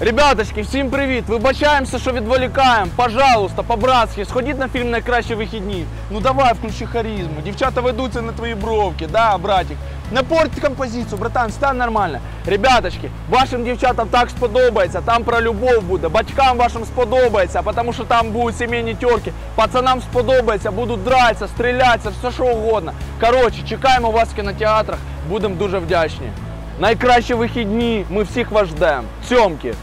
Ребяточки, всім привіт! Вибачаємося, що відволікаємо. Пожалуйста, по-братськи, сходіть на фільм «Найкращі вихідні». Ну давай, включи харизму. Дівчата ведуться на твої бровки, да, братик. Не порть композицію, братан, стань нормально. Ребяточки, вашим дівчатам так сподобається, там про любов буде, батькам вашим сподобається, тому що там будуть сімейні терки, пацанам сподобається, будуть дратися, стрілятися, все що угодно. Коротше, чекаємо вас в кінотеатрах, будемо дуже вдячні. Найкращі вихідні, ми всіх вас ждемо. Цьомки!